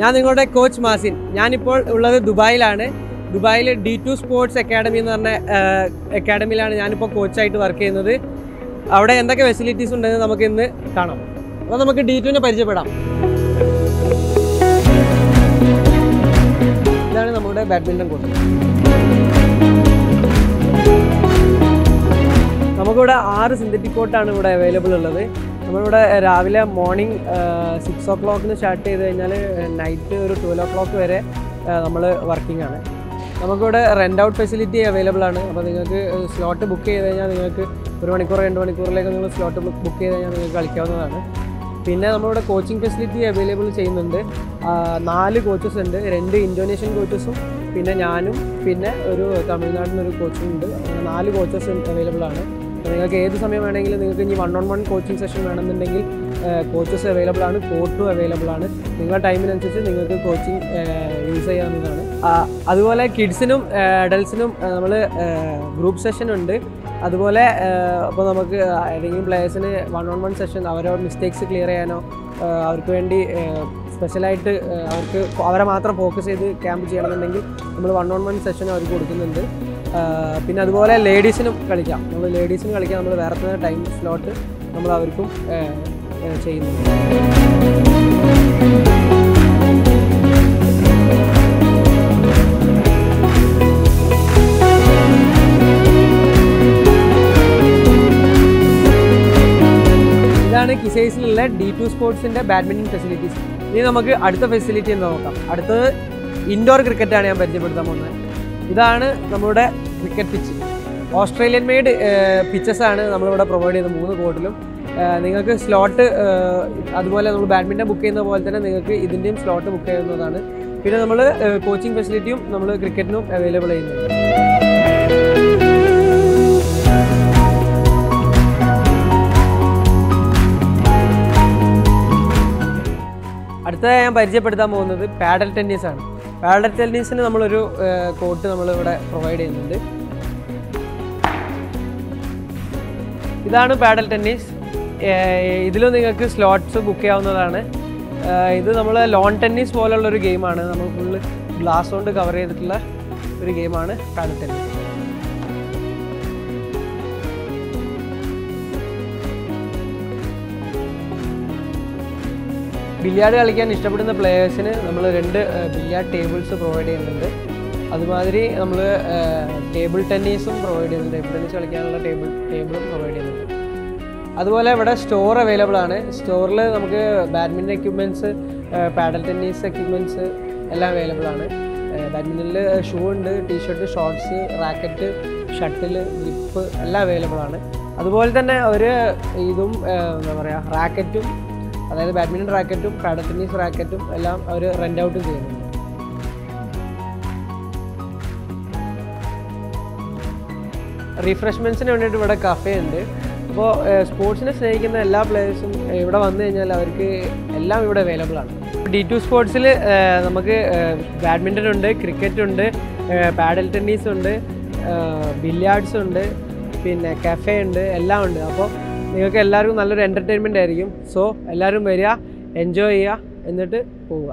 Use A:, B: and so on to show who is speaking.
A: ഞാൻ നിങ്ങളുടെ കോച്ച് മാസിൻ. ഞാനിപ്പോൾ ഉള്ളത് ദുബായിലാണ്. ദുബായിൽ ഡി ടു സ്പോർട്സ് അക്കാഡമി എന്ന് പറഞ്ഞ അക്കാഡമിയിലാണ് ഞാനിപ്പോൾ കോച്ചായിട്ട് വർക്ക് ചെയ്യുന്നത്. അവിടെ എന്തൊക്കെ ഫെസിലിറ്റീസ് ഉണ്ടെന്ന് നമുക്ക് ഇന്ന് കാണാം. അപ്പോൾ നമുക്ക് ഡി ടുവിനെ പരിചയപ്പെടാം. ഇതാണ് നമ്മുടെ ബാഡ്മിന്റൺ കോർട്ട് നമുക്കിവിടെ ആറ് സിന്തറ്റിക് കോർട്ടാണ് ഇവിടെ അവൈലബിൾ ഉള്ളത്. നമ്മളിവിടെ രാവിലെ മോർണിംഗ് സിക്സ് ഓ ക്ലോക്കിന് സ്റ്റാർട്ട് ചെയ്ത് കഴിഞ്ഞാൽ നൈറ്റ് ഒരു ട്വൽവ് ഓ ക്ലോക്ക് വരെ നമ്മൾ വർക്കിംഗ് ആണ്. നമുക്കിവിടെ റെന്റ് ഔട്ട് ഫെസിലിറ്റി അവൈലബിൾ ആണ്. അപ്പോൾ നിങ്ങൾക്ക് സ്ലോട്ട് ബുക്ക് ചെയ്ത് കഴിഞ്ഞാൽ നിങ്ങൾക്ക് ഒരു മണിക്കൂർ രണ്ട് മണിക്കൂറിലേക്ക് നിങ്ങൾ സ്ലോട്ട് ബുക്ക് ചെയ്ത് കഴിഞ്ഞാൽ നിങ്ങൾക്ക് കളിക്കാവുന്നതാണ്. പിന്നെ നമ്മളിവിടെ കോച്ചിങ് ഫെസിലിറ്റി അവൈലബിൾ ചെയ്യുന്നുണ്ട്. നാല് കോച്ചസ് ഉണ്ട്. രണ്ട് ഇന്തോനേഷ്യൻ കോച്ചസും പിന്നെ ഞാനും പിന്നെ ഒരു തമിഴ്നാട്ടിൽ നിന്നൊരു കോച്ചും ഉണ്ട്. നാല് കോച്ചസ് അവൈലബിൾ ആണ്. നിങ്ങൾക്ക് ഏത് സമയം വേണമെങ്കിലും നിങ്ങൾക്ക് ഇനി one on one coaching session വേണമെന്നുണ്ടെങ്കിൽ കോച്ചസ് അവൈലബിൾ ആണ് കോട്ടും അവൈലബിൾ ആണ്. നിങ്ങളുടെ ടൈമിനനുസരിച്ച് നിങ്ങൾക്ക് കോച്ചിങ് യൂസ് ചെയ്യാവുന്നതാണ്. അതുപോലെ കിഡ്സിനും അഡൽസിനും നമ്മൾ ഗ്രൂപ്പ് സെഷൻ ഉണ്ട്. അതുപോലെ അപ്പോൾ നമുക്ക് ഏതെങ്കിലും പ്ലേയേഴ്സിന് വൺ ഓൺ വൺ സെഷൻ അവരുടെ മിസ്റ്റേക്സ് ക്ലിയർ ചെയ്യാനോ അവർക്ക് വേണ്ടി സ്പെഷ്യലായിട്ട് അവർക്ക് അവരെ മാത്രം ഫോക്കസ് ചെയ്ത് ക്യാമ്പ് ചെയ്യണമെന്നുണ്ടെങ്കിൽ നമ്മൾ വൺ ഓൺ വൺ സെഷൻ അവർക്ക് കൊടുക്കുന്നുണ്ട്. പിന്നെ അതുപോലെ ലേഡീസിനും കളിക്കാം. നമ്മൾ ലേഡീസിനും കളിക്കാം നമ്മൾ വേറെ തന്നെ ടൈം സ്ലോട്ട് നമ്മൾ അവർക്കും ചെയ്യുന്നുണ്ട്. ഇതാണ് കിസൈസിലുള്ള ഡി ടു സ്പോർട്സിന്റെ ബാഡ്മിന്റൺ ഫെസിലിറ്റീസ് ഇനി നമുക്ക് അടുത്ത ഫെസിലിറ്റി എന്ന് നോക്കാം. അടുത്തത് ഇൻഡോർ ക്രിക്കറ്റാണ് ഞാൻ പരിചയപ്പെടുത്താൻ പോകുന്നത്. ഇതാണ് നമ്മുടെ cricket pitch Australian made pitches ആണ് നമ്മളിവിടെ പ്രൊവൈഡ് ചെയ്യുന്നത് മൂന്ന് കോർട്ടിലും നിങ്ങൾക്ക് സ്ലോട്ട് അതുപോലെ നമ്മൾ ബാഡ്മിന്റൺ ബുക്ക് ചെയ്യുന്ന പോലെ തന്നെ നിങ്ങൾക്ക് ഇതിന്റെയും സ്ലോട്ട് ബുക്ക് ചെയ്യുന്നതാണ്. പിന്നെ നമ്മൾ കോച്ചിങ് ഫെസിലിറ്റിയും നമ്മൾ ക്രിക്കറ്റിനും അവൈലബിൾ ചെയ്യുന്നുണ്ട്. അടുത്തതായി ഞാൻ പരിചയപ്പെടുത്താൻ പോകുന്നത് പാഡൽ ടെന്നീസ് ടെന്നീസിന് നമ്മളൊരു കോട്ട് നമ്മളിവിടെ പ്രൊവൈഡ് ചെയ്യുന്നുണ്ട്. ഇതാണ് പാഡൽ ടെന്നീസ് ഇതിലും നിങ്ങൾക്ക് സ്ലോട്ട്സ് ബുക്ക് ചെയ്യാവുന്നതാണ്. ഇത് നമ്മൾ ലോൺ ടെന്നീസ് പോലുള്ള ഒരു ഗെയിമാണ് നമ്മൾ ഫുള്ള് ഗ്ലാസ് കൊണ്ട് കവർ ചെയ്തിട്ടുള്ള ഒരു ഗെയിമാണ് പാഡൽ ടെന്നീസ് ബില്യാർഡ് കളിക്കാൻ ഇഷ്ടപ്പെടുന്ന പ്ലേയേഴ്സിന് നമ്മൾ രണ്ട് ബില്യാർഡ് ടേബിൾസ് പ്രൊവൈഡ് ചെയ്യുന്നുണ്ട്. അതുമാതിരി നമ്മൾ ടേബിൾ ടെന്നീസും പ്രൊവൈഡ് ചെയ്യുന്നുണ്ട്. ടേബിൾ ടെന്നീസ് കളിക്കാനുള്ള ടേബിൾ ടേബിളും പ്രൊവൈഡ് ചെയ്യുന്നുണ്ട്. അതുപോലെ ഇവിടെ സ്റ്റോർ അവൈലബിൾ ആണ്. സ്റ്റോറിൽ നമുക്ക് badminton equipments padel tennis equipments എല്ലാം അവൈലബിൾ ആണ്. ബാഡ്മിന്റണിൽ ഷൂ ഉണ്ട് T-shirt shorts racket shuttle grip എല്ലാം അവൈലബിൾ ആണ്. അതുപോലെ തന്നെ അവർ ഇതും എന്താ പറയുക റാക്കറ്റും അതായത് ബാഡ്മിന്റൺ റാക്കറ്റും പാഡൽ ടെന്നീസ് റാക്കറ്റും എല്ലാം അവർ റെന്റ് ഔട്ടും ചെയ്യുന്നുണ്ട്. റീഫ്രഷ്മെന്റ്സിന് വേണ്ടിയിട്ട് ഇവിടെ കഫേ ഉണ്ട്. അപ്പോൾ സ്പോർട്സിനെ സ്നേഹിക്കുന്ന എല്ലാ പ്ലേയേഴ്സും ഇവിടെ വന്നു കഴിഞ്ഞാൽ അവർക്ക് എല്ലാം ഇവിടെ അവൈലബിൾ ആണ്. ഡി ടു സ്പോർട്സിൽ നമുക്ക് ബാഡ്മിന്റൺ ഉണ്ട് ക്രിക്കറ്റ് ഉണ്ട് പാഡൽ ടെന്നീസ് ഉണ്ട് ബില്യാർഡ്സ് ഉണ്ട് പിന്നെ കഫേ ഉണ്ട് എല്ലാം ഉണ്ട്. അപ്പോൾ നിങ്ങൾക്ക് എല്ലാവർക്കും നല്ലൊരു എന്റർടൈൻമെന്റ് ആയിരിക്കും. സോ എല്ലാവരും വരിക എൻജോയ് ചെയ്യുക എന്നിട്ട് പോവുക.